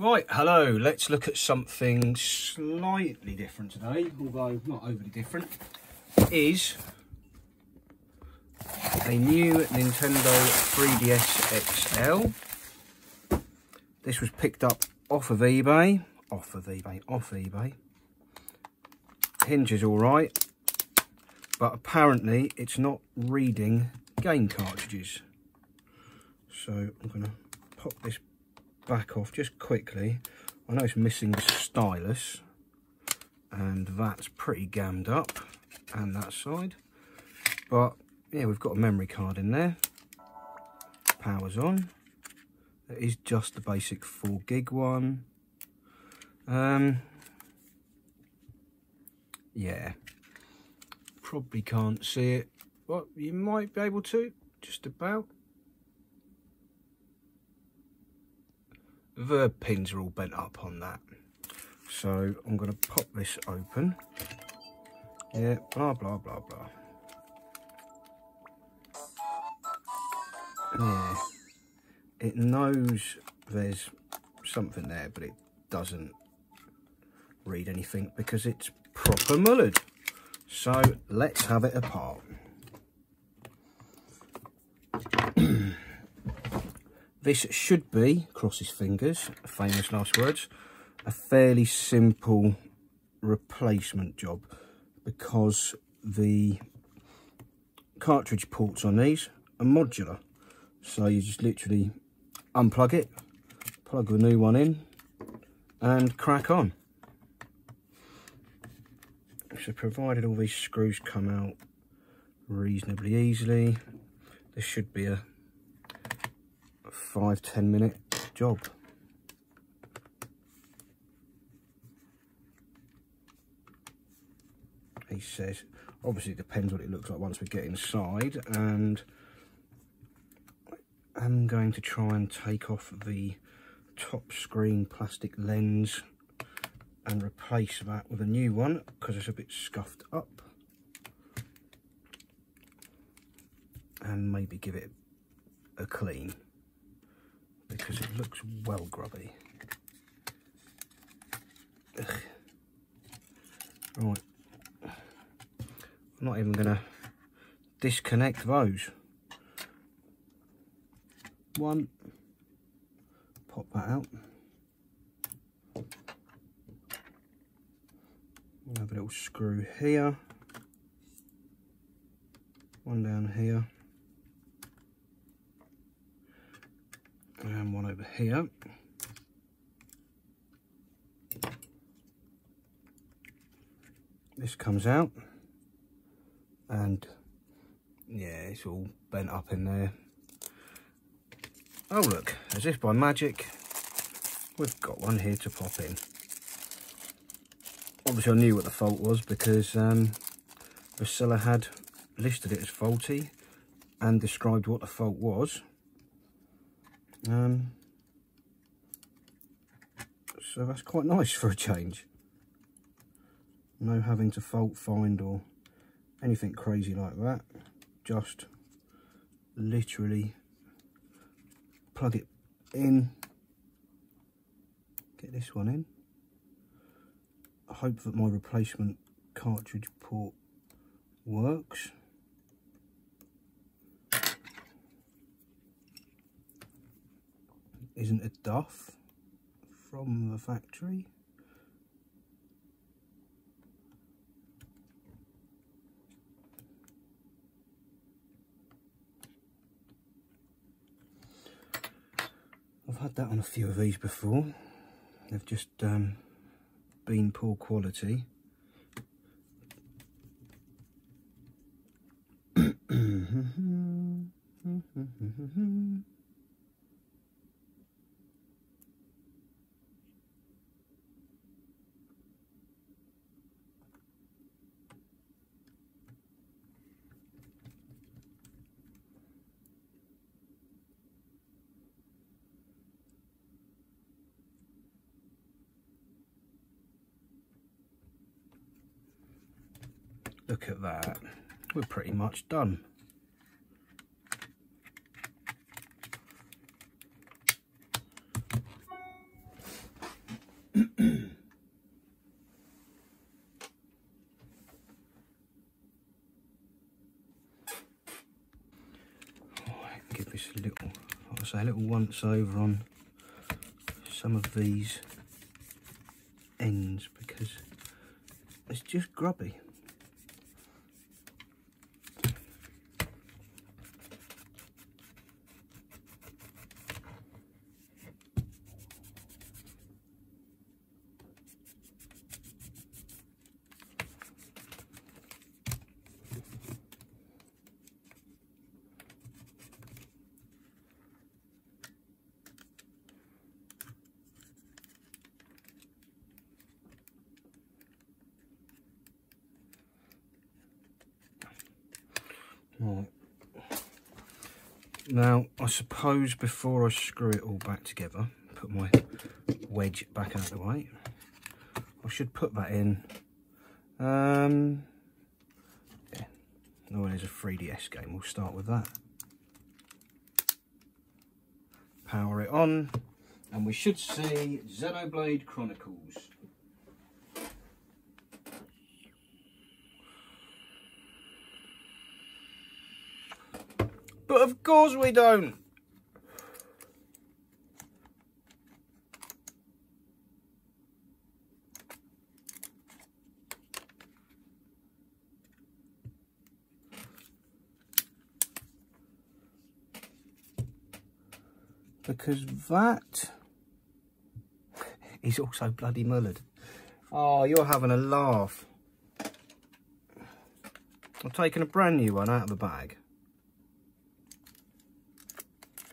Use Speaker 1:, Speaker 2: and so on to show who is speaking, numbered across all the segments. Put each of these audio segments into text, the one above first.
Speaker 1: Right, hello. Let's look at something slightly different today, although not overly different. Is a new Nintendo 3DS XL. This was picked up off of eBay, off of eBay, off eBay. Hinge is all right, but apparently it's not reading game cartridges. So I'm going to pop this back off just quickly. I know it's missing the stylus and that's pretty gammed up and that side. But yeah, we've got a memory card in there. Power's on. It is just the basic 4 gig one. Um, yeah, probably can't see it. Well, you might be able to, just about. Verb pins are all bent up on that. So I'm going to pop this open. Yeah, blah, blah, blah, blah. Yeah, it knows there's something there, but it doesn't read anything because it's proper mullered. So let's have it apart. This should be, cross his fingers, famous last words, a fairly simple replacement job because the cartridge ports on these are modular. So you just literally unplug it, plug the new one in and crack on. So provided all these screws come out reasonably easily, there should be a five ten minute job. He says obviously it depends what it looks like once we get inside and I'm going to try and take off the top screen plastic lens and replace that with a new one because it's a bit scuffed up. And maybe give it a clean because it looks well grubby. Ugh. Right. I'm not even going to disconnect those. One. Pop that out. We have a little screw here. One down here. And one over here. This comes out and yeah, it's all bent up in there. Oh look, as if by magic, we've got one here to pop in. Obviously I knew what the fault was because um, the seller had listed it as faulty and described what the fault was. Um, so that's quite nice for a change. No having to fault find or anything crazy like that. Just literally plug it in. Get this one in. I hope that my replacement cartridge port works. Isn't a duff from the factory. I've had that on a few of these before. They've just um, been poor quality. Look at that. We're pretty much done. give this a little, I say, a little once over on some of these ends because it's just grubby. Right. Now, I suppose before I screw it all back together, put my wedge back out of the way, I should put that in. Um, yeah. Oh, there's a 3DS game. We'll start with that. Power it on, and we should see Xenoblade Chronicles. But of course we don't. Because that is also bloody mullered. Oh, you're having a laugh. I've taken a brand new one out of the bag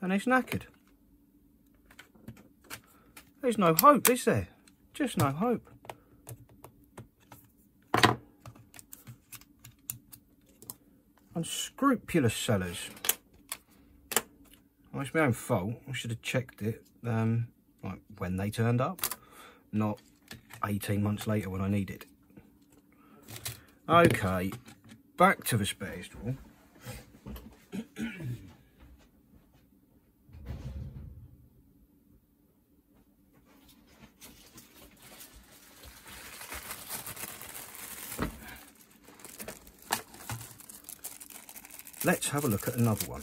Speaker 1: and it's knackered. There's no hope, is there? Just no hope. Unscrupulous sellers. Well, it's my own fault. I should have checked it um, like when they turned up, not 18 months later when I need it. Okay, back to the space drawer. Let's have a look at another one.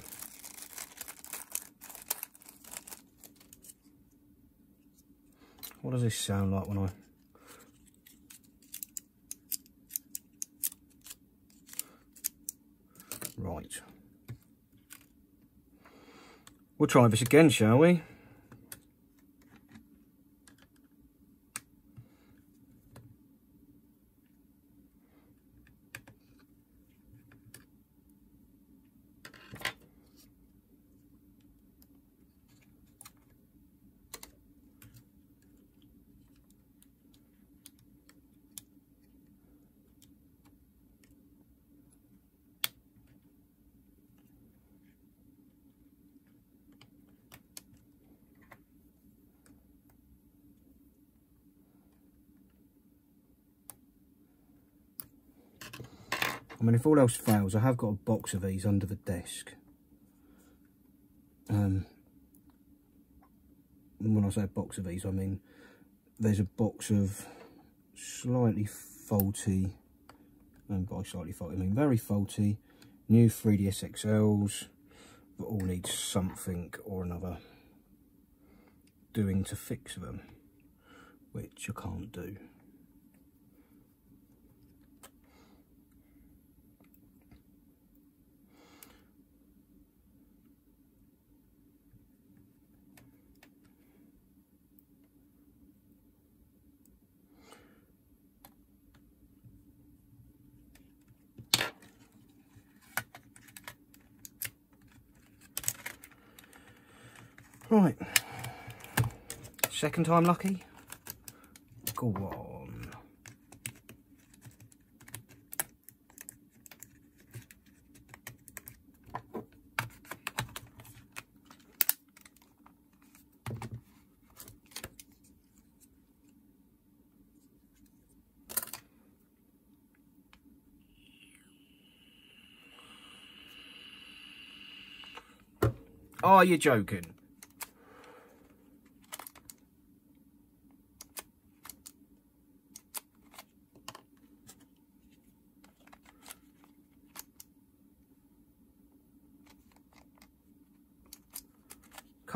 Speaker 1: What does this sound like when I... Right. We'll try this again, shall we? I mean, if all else fails, I have got a box of these under the desk. Um, when I say a box of these, I mean there's a box of slightly faulty, and by slightly faulty, I mean very faulty, new 3DS XLs that all need something or another doing to fix them, which I can't do. Right. Second time lucky. Go on. Are you joking?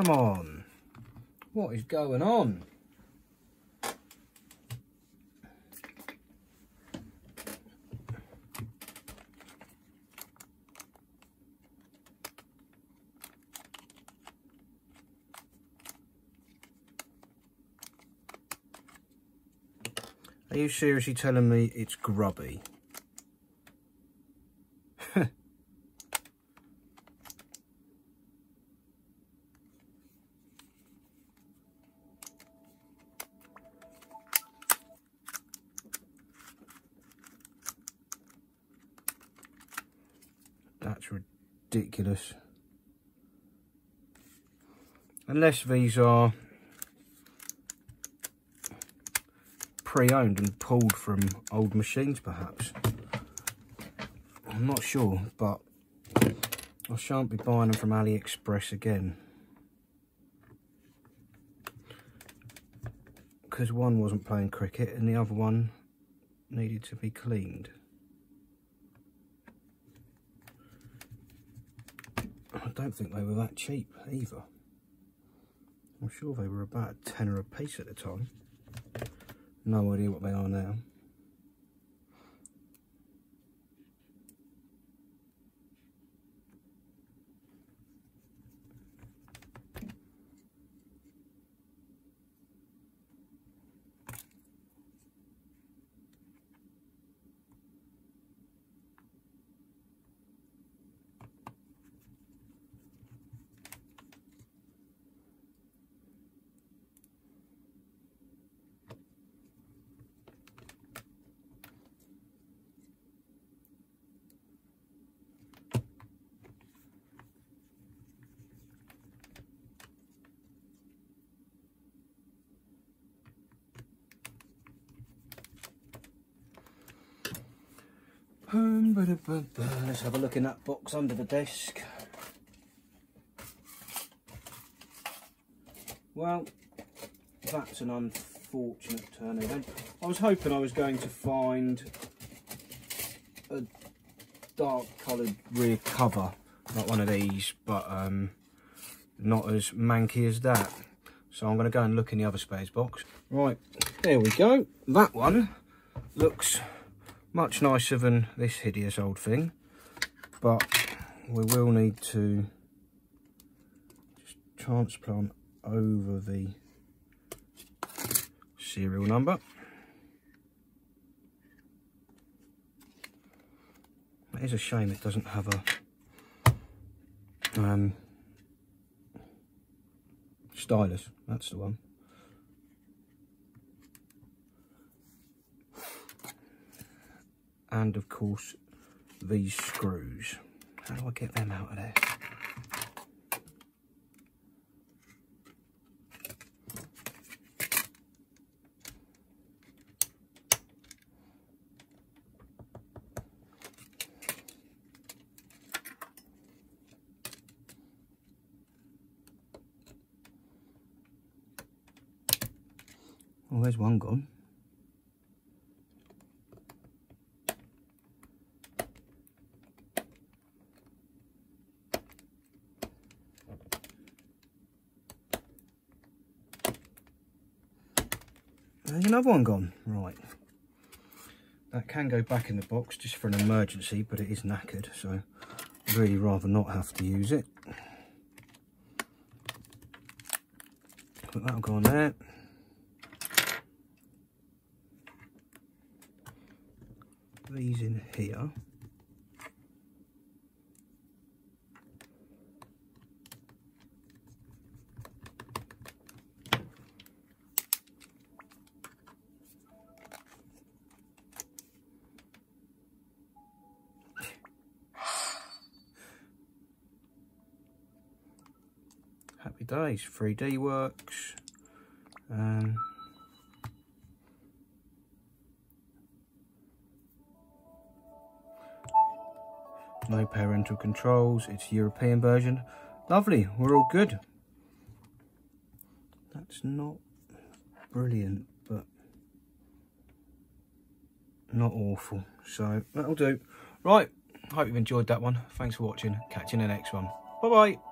Speaker 1: Come on. What is going on? Are you seriously telling me it's grubby? That's Unless these are pre-owned and pulled from old machines perhaps. I'm not sure, but I shan't be buying them from AliExpress again. Because one wasn't playing cricket and the other one needed to be cleaned. I don't think they were that cheap either. I'm sure they were about a tenner a piece at the time. No idea what they are now. Let's have a look in that box under the desk. Well, that's an unfortunate turn event. I was hoping I was going to find a dark coloured rear cover, like one of these, but um, not as manky as that. So I'm going to go and look in the other space box. Right, there we go. That one looks much nicer than this hideous old thing, but we will need to just transplant over the serial number. It is a shame it doesn't have a um, stylus, that's the one. And of course these screws. How do I get them out of there? Well, there's one gone. There's another one gone. Right. That can go back in the box just for an emergency, but it is knackered, so I'd really rather not have to use it. But that'll go on there. These in here. Days 3d works. Um, no parental controls. It's European version. Lovely. We're all good. That's not brilliant but not awful. So that'll do. Right. I hope you've enjoyed that one. Thanks for watching. Catch you in the next one. Bye bye